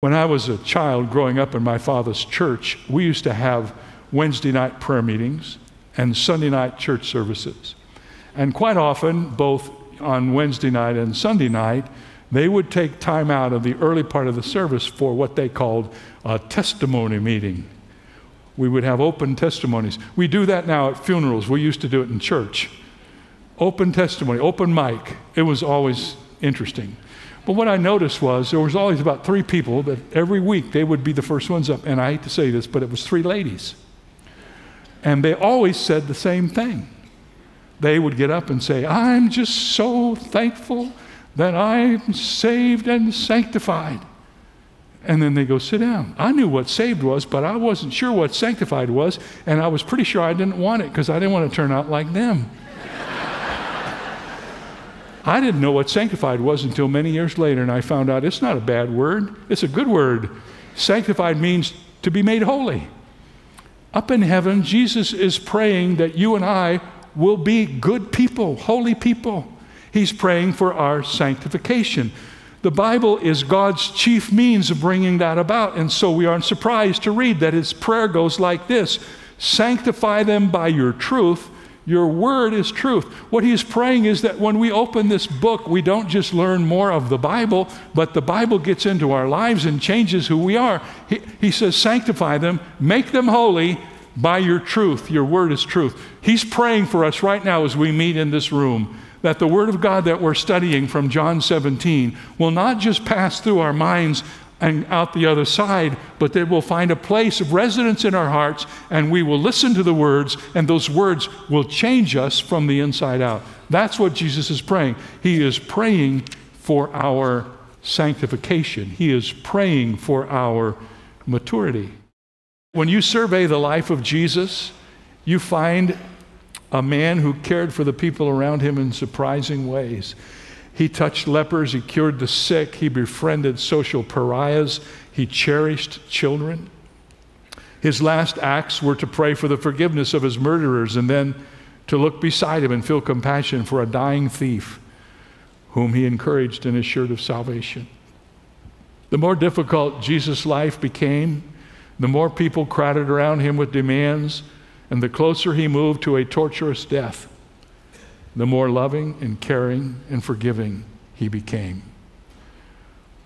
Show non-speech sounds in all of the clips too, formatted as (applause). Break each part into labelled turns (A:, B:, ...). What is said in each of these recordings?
A: When I was a child growing up in my father's church, we used to have Wednesday night prayer meetings and Sunday night church services. And quite often, both on Wednesday night and Sunday night, they would take time out of the early part of the service for what they called a testimony meeting. We would have open testimonies. We do that now at funerals. We used to do it in church. Open testimony, open mic. It was always interesting. But what I noticed was there was always about three people that every week they would be the first ones up. And I hate to say this, but it was three ladies. And they always said the same thing. They would get up and say, I'm just so thankful that I'm saved and sanctified. And then they go, sit down. I knew what saved was, but I wasn't sure what sanctified was. And I was pretty sure I didn't want it because I didn't want to turn out like them. I didn't know what sanctified was until many years later, and I found out it's not a bad word, it's a good word. Sanctified means to be made holy. Up in heaven, Jesus is praying that you and I will be good people, holy people. He's praying for our sanctification. The Bible is God's chief means of bringing that about, and so we aren't surprised to read that his prayer goes like this Sanctify them by your truth. Your word is truth. What he's praying is that when we open this book, we don't just learn more of the Bible, but the Bible gets into our lives and changes who we are. He, he says, Sanctify them, make them holy by your truth. Your word is truth. He's praying for us right now as we meet in this room that the Word of God that we're studying from John 17 will not just pass through our minds and out the other side, but that we'll find a place of residence in our hearts and we will listen to the words, and those words will change us from the inside out. That's what Jesus is praying. He is praying for our sanctification, He is praying for our maturity. When you survey the life of Jesus, you find a man who cared for the people around him in surprising ways. He touched lepers, he cured the sick, he befriended social pariahs, he cherished children. His last acts were to pray for the forgiveness of his murderers and then to look beside him and feel compassion for a dying thief whom he encouraged and assured of salvation. The more difficult Jesus' life became, the more people crowded around him with demands, and the closer he moved to a torturous death the more loving and caring and forgiving he became.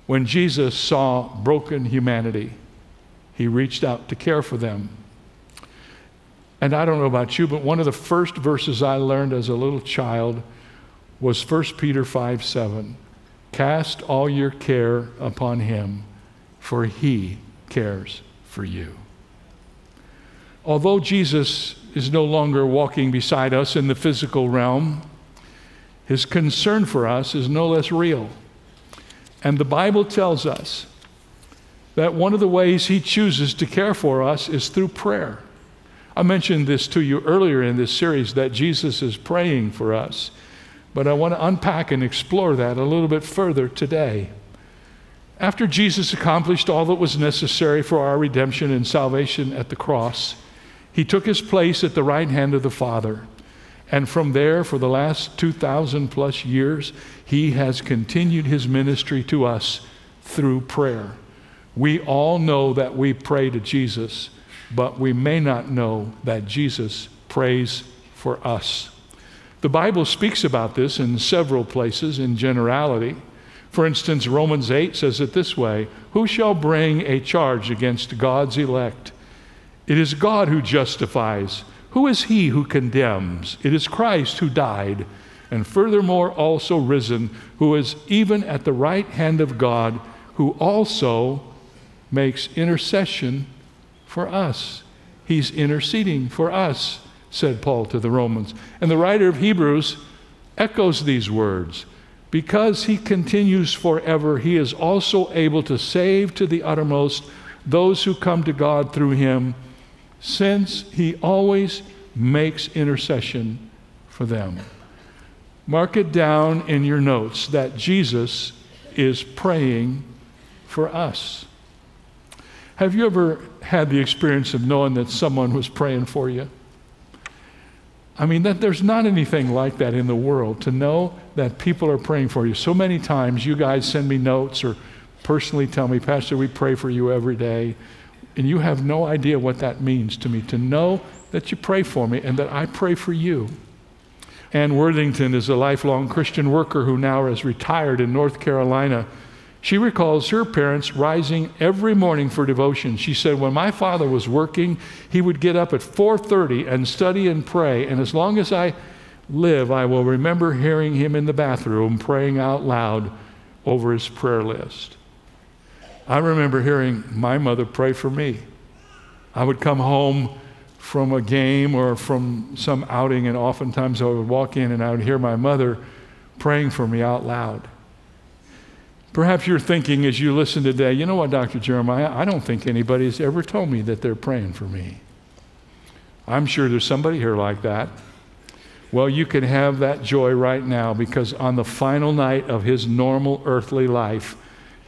A: When Jesus saw broken humanity, he reached out to care for them. And I don't know about you, but one of the first verses I learned as a little child was 1 Peter 5 7. Cast all your care upon him, for he cares for you. Although Jesus is no longer walking beside us in the physical realm, his concern for us is no less real. And the Bible tells us that one of the ways he chooses to care for us is through prayer. I mentioned this to you earlier in this series that Jesus is praying for us, but I want to unpack and explore that a little bit further today. After Jesus accomplished all that was necessary for our redemption and salvation at the cross, he took his place at the right hand of the Father. And from there, for the last 2,000 plus years, he has continued his ministry to us through prayer. We all know that we pray to Jesus, but we may not know that Jesus prays for us. The Bible speaks about this in several places in generality. For instance, Romans 8 says it this way Who shall bring a charge against God's elect? It is God who justifies. Who is he who condemns? It is Christ who died, and furthermore also risen, who is even at the right hand of God, who also makes intercession for us. He's interceding for us, said Paul to the Romans. And the writer of Hebrews echoes these words. Because he continues forever, he is also able to save to the uttermost those who come to God through him since he always makes intercession for them. Mark it down in your notes that Jesus is praying for us. Have you ever had the experience of knowing that someone was praying for you? I mean, that there's not anything like that in the world to know that people are praying for you. So many times you guys send me notes or personally tell me, Pastor, we pray for you every day. And you have no idea what that means to me to know that you pray for me and that I pray for you. Ann Worthington is a lifelong Christian worker who now is retired in North Carolina. She recalls her parents rising every morning for devotion. She said, "When my father was working, he would get up at 4:30 and study and pray, and as long as I live, I will remember hearing him in the bathroom praying out loud over his prayer list." I remember hearing my mother pray for me. I would come home from a game or from some outing, and oftentimes I would walk in and I would hear my mother praying for me out loud. Perhaps you're thinking as you listen today, you know what, Dr. Jeremiah, I don't think anybody's ever told me that they're praying for me. I'm sure there's somebody here like that. Well, you can have that joy right now because on the final night of his normal earthly life,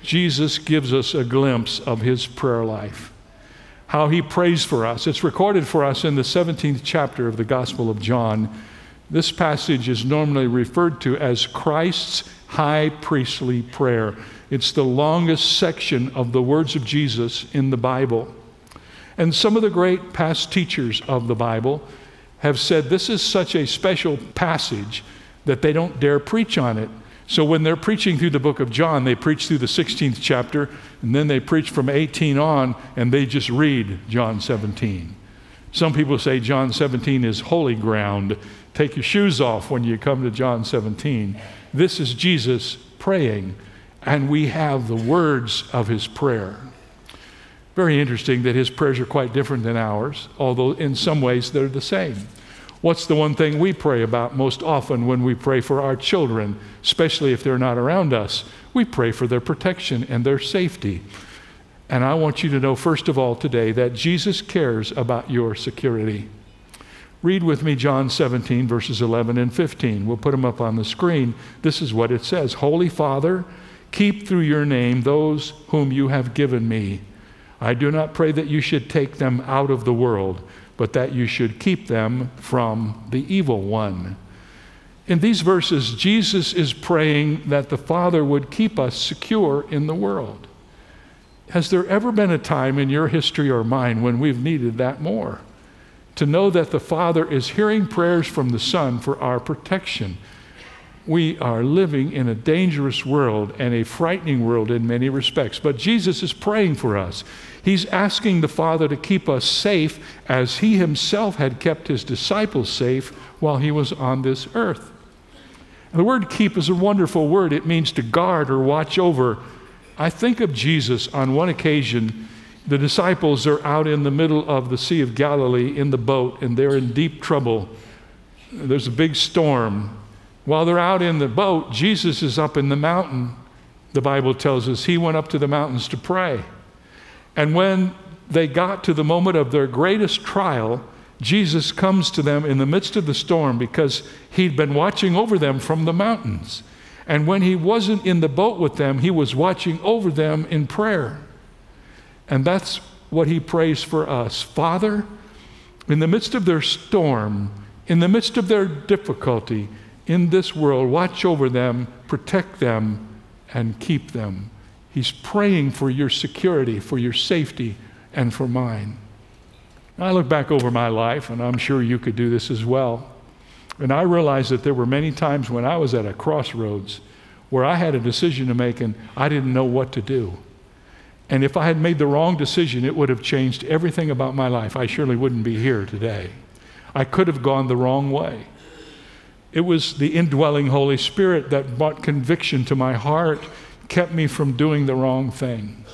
A: Jesus gives us a glimpse of his prayer life, how he prays for us. It's recorded for us in the 17th chapter of the Gospel of John. This passage is normally referred to as Christ's high priestly prayer. It's the longest section of the words of Jesus in the Bible. And some of the great past teachers of the Bible have said this is such a special passage that they don't dare preach on it so when they're preaching through the book of John, they preach through the 16th chapter, and then they preach from 18 on, and they just read John 17. Some people say John 17 is holy ground. Take your shoes off when you come to John 17. This is Jesus praying, and we have the words of his prayer. Very interesting that his prayers are quite different than ours, although in some ways they're the same. What's the one thing we pray about most often when we pray for our children, especially if they're not around us? We pray for their protection and their safety. And I want you to know, first of all, today, that Jesus cares about your security. Read with me John 17, verses 11 and 15. We'll put them up on the screen. This is what it says Holy Father, keep through your name those whom you have given me. I do not pray that you should take them out of the world but that you should keep them from the evil one. In these verses, Jesus is praying that the Father would keep us secure in the world. Has there ever been a time in your history or mine when we've needed that more? To know that the Father is hearing prayers from the Son for our protection we are living in a dangerous world and a frightening world in many respects. But Jesus is praying for us. He's asking the Father to keep us safe as He Himself had kept His disciples safe while He was on this earth. The word keep is a wonderful word. It means to guard or watch over. I think of Jesus on one occasion. The disciples are out in the middle of the Sea of Galilee in the boat, and they're in deep trouble. There's a big storm while they're out in the boat, Jesus is up in the mountain. The Bible tells us he went up to the mountains to pray. And when they got to the moment of their greatest trial, Jesus comes to them in the midst of the storm because he'd been watching over them from the mountains. And when he wasn't in the boat with them, he was watching over them in prayer. And that's what he prays for us. Father, in the midst of their storm, in the midst of their difficulty, in this world, watch over them, protect them, and keep them. He's praying for your security, for your safety, and for mine. I look back over my life, and I'm sure you could do this as well. And I realized that there were many times when I was at a crossroads where I had a decision to make and I didn't know what to do. And if I had made the wrong decision, it would have changed everything about my life. I surely wouldn't be here today. I could have gone the wrong way. It was the indwelling Holy Spirit that brought conviction to my heart, kept me from doing the wrong thing.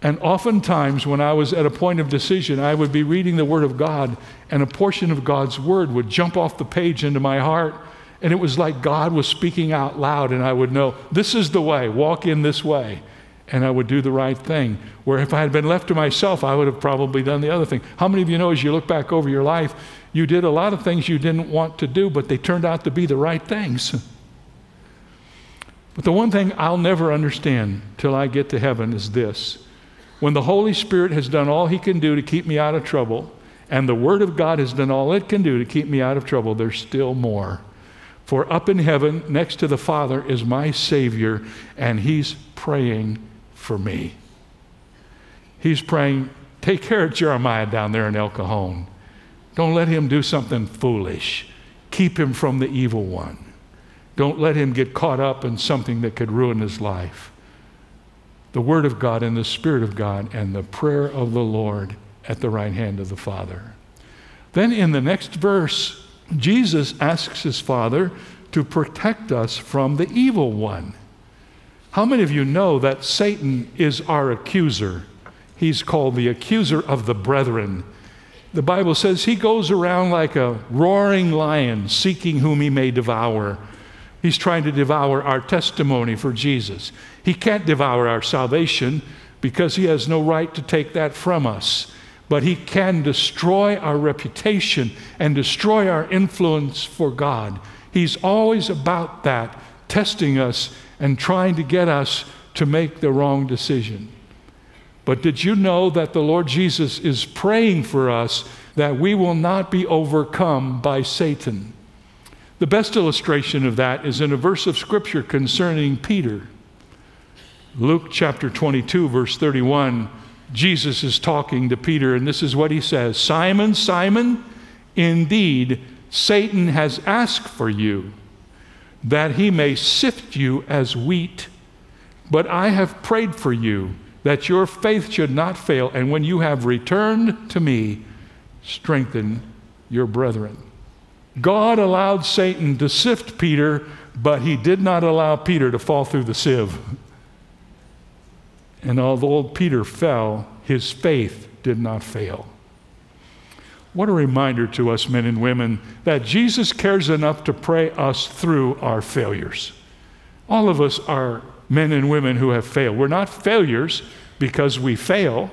A: And oftentimes, when I was at a point of decision, I would be reading the Word of God, and a portion of God's Word would jump off the page into my heart. And it was like God was speaking out loud, and I would know, this is the way, walk in this way. And I would do the right thing. Where if I had been left to myself, I would have probably done the other thing. How many of you know as you look back over your life, you did a lot of things you didn't want to do, but they turned out to be the right things. (laughs) But the one thing I'll never understand till I get to heaven is this. When the Holy Spirit has done all he can do to keep me out of trouble, and the Word of God has done all it can do to keep me out of trouble, there's still more. For up in heaven, next to the Father, is my Savior, and He's praying for me. He's praying, take care of Jeremiah down there in El Cajon. Don't let him do something foolish. Keep him from the evil one. Don't let him get caught up in something that could ruin his life. The Word of God and the Spirit of God and the prayer of the Lord at the right hand of the Father. Then in the next verse, Jesus asks his Father to protect us from the evil one. How many of you know that Satan is our accuser? He's called the accuser of the brethren. The Bible says he goes around like a roaring lion, seeking whom he may devour. He's trying to devour our testimony for Jesus. He can't devour our salvation because he has no right to take that from us. But he can destroy our reputation and destroy our influence for God. He's always about that, testing us and trying to get us to make the wrong decision. But did you know that the Lord Jesus is praying for us that we will not be overcome by Satan? The best illustration of that is in a verse of Scripture concerning Peter. Luke chapter 22, verse 31, Jesus is talking to Peter, and this is what he says Simon, Simon, indeed, Satan has asked for you that he may sift you as wheat, but I have prayed for you that your faith should not fail, and when you have returned to me, strengthen your brethren. God allowed Satan to sift Peter, but he did not allow Peter to fall through the sieve. And although Peter fell, his faith did not fail. What a reminder to us, men and women, that Jesus cares enough to pray us through our failures. All of us are men and women who have failed. We're not failures because we fail,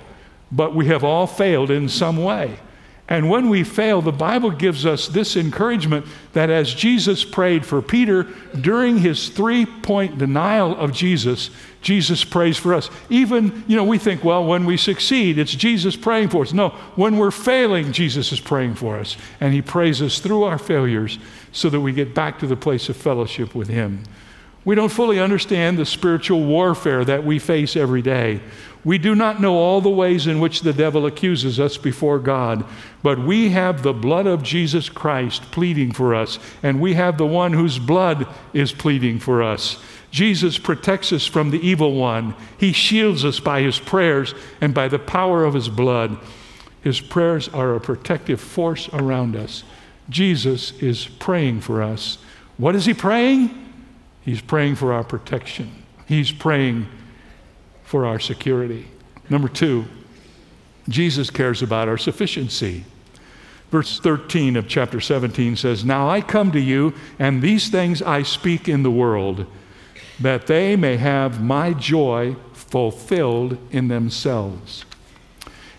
A: but we have all failed in some way. And when we fail, the Bible gives us this encouragement that as Jesus prayed for Peter during his three point denial of Jesus, Jesus prays for us. Even, you know, we think, well, when we succeed, it's Jesus praying for us. No, when we're failing, Jesus is praying for us. And he prays us through our failures so that we get back to the place of fellowship with him. We don't fully understand the spiritual warfare that we face every day. We do not know all the ways in which the devil accuses us before God, but we have the blood of Jesus Christ pleading for us, and we have the one whose blood is pleading for us. Jesus protects us from the evil one. He shields us by his prayers and by the power of his blood. His prayers are a protective force around us. Jesus is praying for us. What is he praying? He's praying for our protection. He's praying for our security. Number two, Jesus cares about our sufficiency. Verse 13 of chapter 17 says, Now I come to you, and these things I speak in the world, that they may have my joy fulfilled in themselves.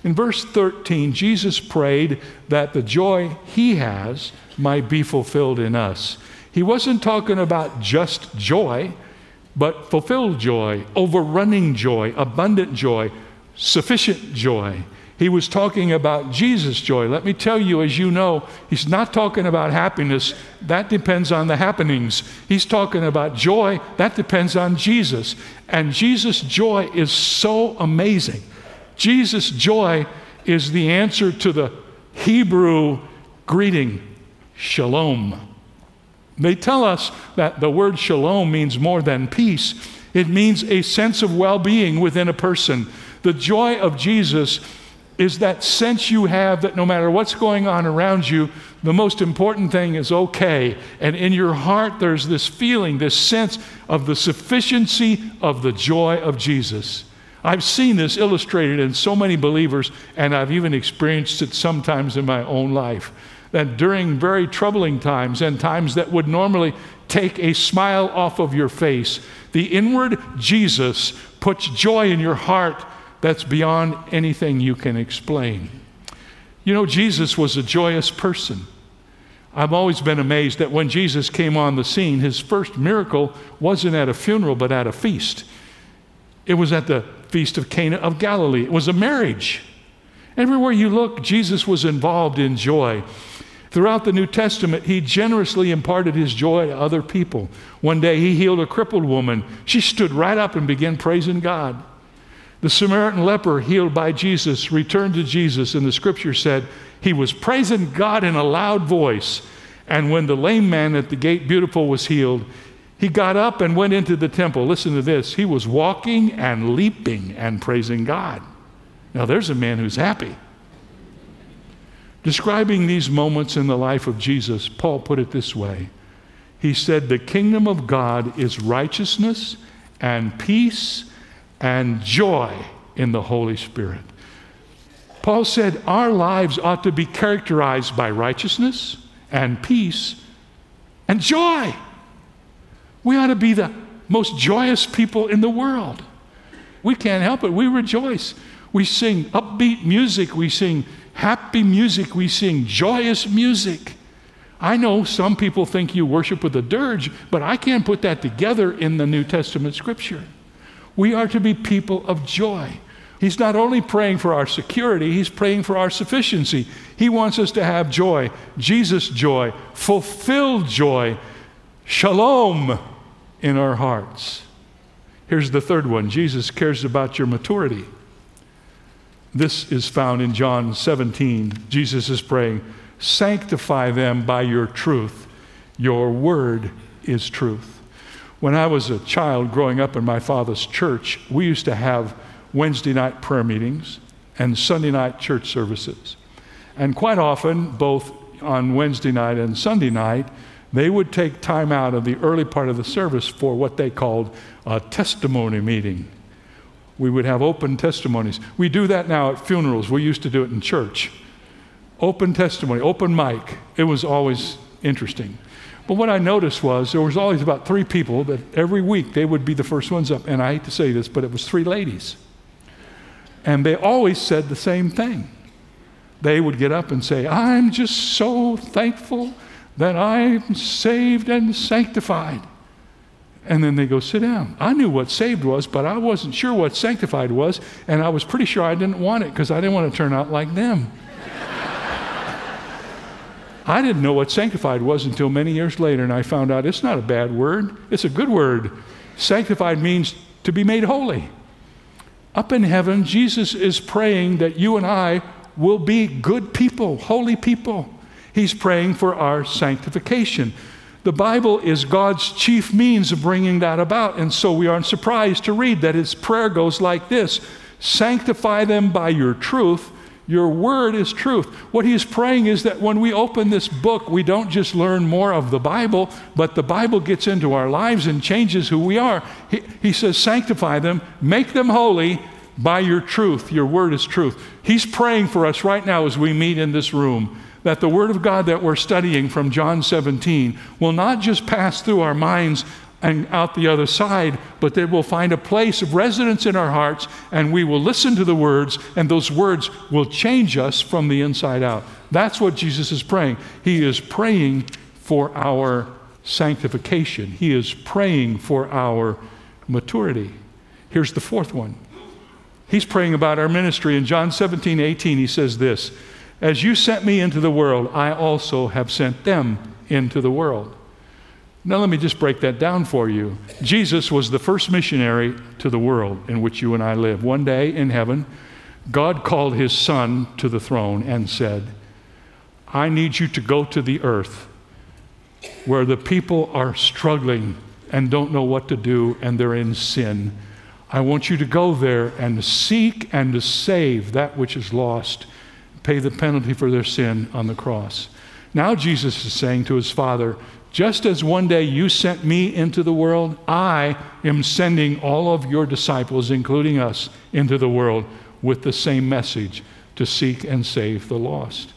A: In verse 13, Jesus prayed that the joy he has might be fulfilled in us. He wasn't talking about just joy, but fulfilled joy, overrunning joy, abundant joy, sufficient joy. He was talking about Jesus' joy. Let me tell you, as you know, he's not talking about happiness. That depends on the happenings. He's talking about joy. That depends on Jesus. And Jesus' joy is so amazing. Jesus' joy is the answer to the Hebrew greeting, shalom. They tell us that the word shalom means more than peace, it means a sense of well being within a person. The joy of Jesus is that sense you have that no matter what's going on around you, the most important thing is okay. And in your heart, there's this feeling, this sense of the sufficiency of the joy of Jesus. I've seen this illustrated in so many believers, and I've even experienced it sometimes in my own life that during very troubling times and times that would normally take a smile off of your face, the inward Jesus puts joy in your heart that's beyond anything you can explain. You know, Jesus was a joyous person. I've always been amazed that when Jesus came on the scene, his first miracle wasn't at a funeral, but at a feast. It was at the feast of Cana of Galilee. It was a marriage. Everywhere you look, Jesus was involved in joy. Throughout the New Testament, he generously imparted his joy to other people. One day he healed a crippled woman. She stood right up and began praising God. The Samaritan leper, healed by Jesus, returned to Jesus, and the scripture said he was praising God in a loud voice. And when the lame man at the gate, beautiful, was healed, he got up and went into the temple. Listen to this. He was walking and leaping and praising God. Now, there's a man who's happy. Describing these moments in the life of Jesus, Paul put it this way He said, The kingdom of God is righteousness and peace and joy in the Holy Spirit. Paul said, Our lives ought to be characterized by righteousness and peace and joy. We ought to be the most joyous people in the world. We can't help it. We rejoice. We sing upbeat music. We sing happy music, we sing joyous music. I know some people think you worship with a dirge, but I can't put that together in the New Testament scripture. We are to be people of joy. He's not only praying for our security, he's praying for our sufficiency. He wants us to have joy, Jesus' joy, fulfilled joy, shalom in our hearts. Here's the third one Jesus cares about your maturity. This is found in John 17. Jesus is praying, Sanctify them by your truth. Your word is truth. When I was a child growing up in my father's church, we used to have Wednesday night prayer meetings and Sunday night church services. And quite often, both on Wednesday night and Sunday night, they would take time out of the early part of the service for what they called a testimony meeting we would have open testimonies. We do that now at funerals. We used to do it in church. Open testimony, open mic. It was always interesting. But what I noticed was there was always about three people that every week they would be the first ones up. And I hate to say this, but it was three ladies. And they always said the same thing. They would get up and say, I'm just so thankful that I'm saved and sanctified. And then they go, sit down. I knew what saved was, but I wasn't sure what sanctified was, and I was pretty sure I didn't want it because I didn't want to turn out like them. (laughs) I didn't know what sanctified was until many years later, and I found out it's not a bad word, it's a good word. Sanctified means to be made holy. Up in heaven, Jesus is praying that you and I will be good people, holy people. He's praying for our sanctification. The Bible is God's chief means of bringing that about. And so we aren't surprised to read that his prayer goes like this Sanctify them by your truth. Your word is truth. What he is praying is that when we open this book, we don't just learn more of the Bible, but the Bible gets into our lives and changes who we are. He, he says, Sanctify them, make them holy by your truth. Your word is truth. He's praying for us right now as we meet in this room that the Word of God that we're studying from John 17 will not just pass through our minds and out the other side, but that will find a place of residence in our hearts, and we will listen to the words, and those words will change us from the inside out. That's what Jesus is praying. He is praying for our sanctification, He is praying for our maturity. Here's the fourth one. He's praying about our ministry. In John 17, 18, he says this as you sent me into the world, I also have sent them into the world. Now, let me just break that down for you. Jesus was the first missionary to the world in which you and I live. One day in heaven, God called his son to the throne and said, I need you to go to the earth where the people are struggling and don't know what to do and they're in sin. I want you to go there and seek and to save that which is lost pay the penalty for their sin on the cross. Now Jesus is saying to his Father, just as one day you sent me into the world, I am sending all of your disciples, including us, into the world with the same message to seek and save the lost.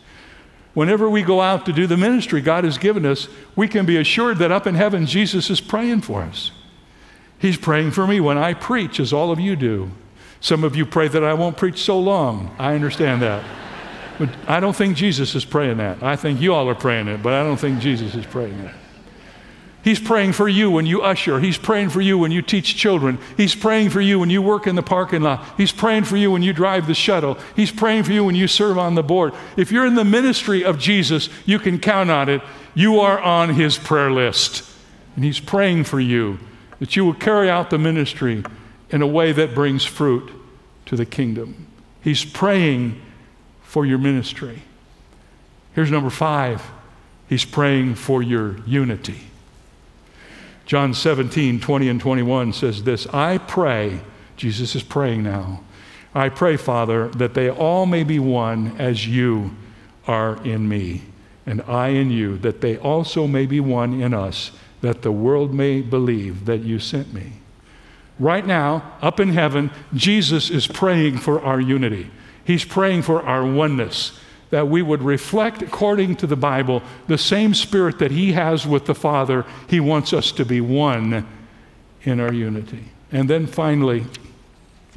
A: Whenever we go out to do the ministry God has given us, we can be assured that up in heaven, Jesus is praying for us. He's praying for me when I preach, as all of you do. Some of you pray that I won't preach so long. I understand that. But I don't think Jesus is praying that. I think you all are praying it, but I don't think Jesus is praying that. He's praying for you when you usher. He's praying for you when you teach children. He's praying for you when you work in the parking lot. He's praying for you when you drive the shuttle. He's praying for you when you serve on the board. If you're in the ministry of Jesus, you can count on it. You are on his prayer list. And he's praying for you that you will carry out the ministry in a way that brings fruit to the kingdom. He's praying for your ministry. Here's number five He's praying for your unity. John 17, 20 and 21 says this I pray, Jesus is praying now. I pray, Father, that they all may be one as you are in me, and I in you, that they also may be one in us, that the world may believe that you sent me. Right now, up in heaven, Jesus is praying for our unity. He's praying for our oneness that we would reflect, according to the Bible, the same spirit that He has with the Father. He wants us to be one in our unity. And then finally,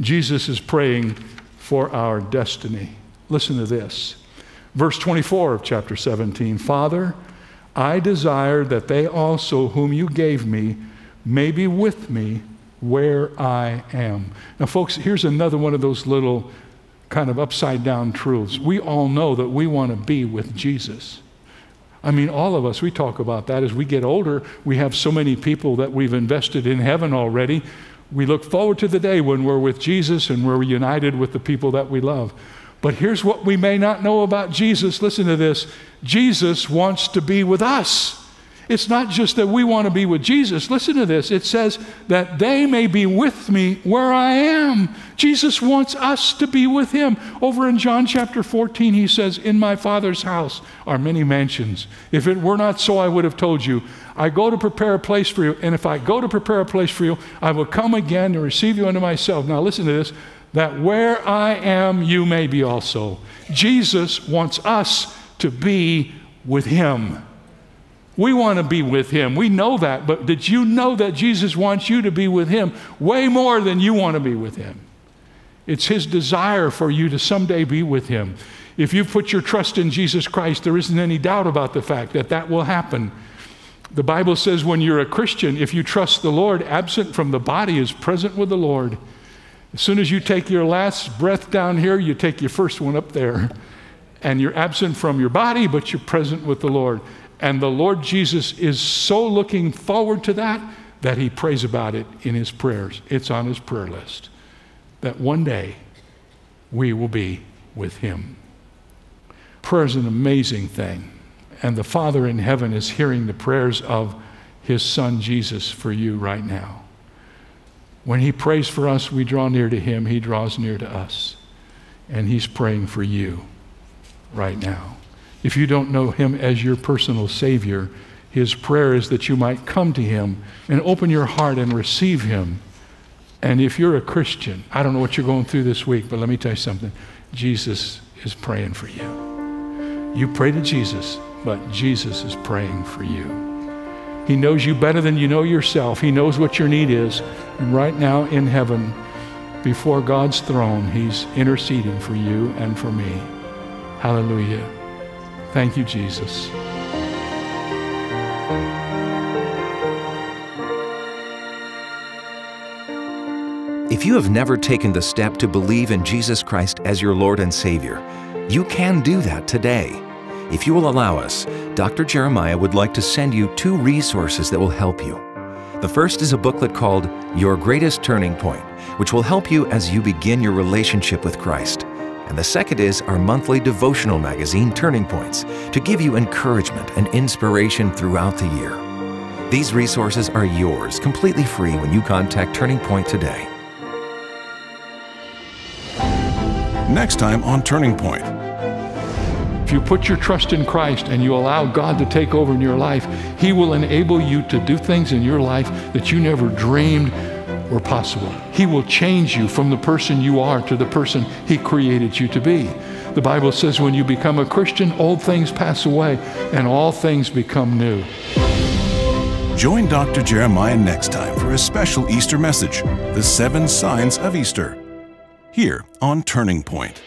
A: Jesus is praying for our destiny. Listen to this. Verse 24 of chapter 17 Father, I desire that they also, whom you gave me, may be with me where I am. Now, folks, here's another one of those little kind of upside down truths. We all know that we want to be with Jesus. I mean, all of us, we talk about that as we get older. We have so many people that we've invested in heaven already. We look forward to the day when we're with Jesus and we're united with the people that we love. But here's what we may not know about Jesus. Listen to this Jesus wants to be with us. It's not just that we want to be with Jesus. Listen to this. It says that they may be with me where I am. Jesus wants us to be with him. Over in John chapter 14, he says, In my Father's house are many mansions. If it were not so, I would have told you. I go to prepare a place for you. And if I go to prepare a place for you, I will come again and receive you unto myself. Now, listen to this that where I am, you may be also. Jesus wants us to be with him. We want to be with him. We know that. But did you know that Jesus wants you to be with him way more than you want to be with him? It's his desire for you to someday be with him. If you put your trust in Jesus Christ, there isn't any doubt about the fact that that will happen. The Bible says when you're a Christian, if you trust the Lord, absent from the body is present with the Lord. As soon as you take your last breath down here, you take your first one up there. And you're absent from your body, but you're present with the Lord. And the Lord Jesus is so looking forward to that that he prays about it in his prayers. It's on his prayer list that one day we will be with him. Prayer is an amazing thing. And the Father in heaven is hearing the prayers of his Son Jesus for you right now. When he prays for us, we draw near to him, he draws near to us. And he's praying for you right now. If you don't know Him as your personal Savior, His prayer is that you might come to Him and open your heart and receive Him. And if you're a Christian, I don't know what you're going through this week, but let me tell you something. Jesus is praying for you. You pray to Jesus, but Jesus is praying for you. He knows you better than you know yourself. He knows what your need is. And right now in heaven, before God's throne, He's interceding for you and for me. Hallelujah. Thank you, Jesus.
B: If you have never taken the step to believe in Jesus Christ as your Lord and Savior, you can do that today. If you will allow us, Dr. Jeremiah would like to send you two resources that will help you. The first is a booklet called Your Greatest Turning Point, which will help you as you begin your relationship with Christ and the second is our monthly devotional magazine, Turning Points, to give you encouragement and inspiration throughout the year. These resources are yours completely free when you contact Turning Point today.
C: Next time on Turning Point.
A: If you put your trust in Christ and you allow God to take over in your life, He will enable you to do things in your life that you never dreamed were possible. He will change you from the person you are to the person He created you to be. The Bible says when you become a Christian, old things pass away and all things become new.
C: Join Dr. Jeremiah next time for a special Easter message The Seven Signs of Easter, here on Turning Point.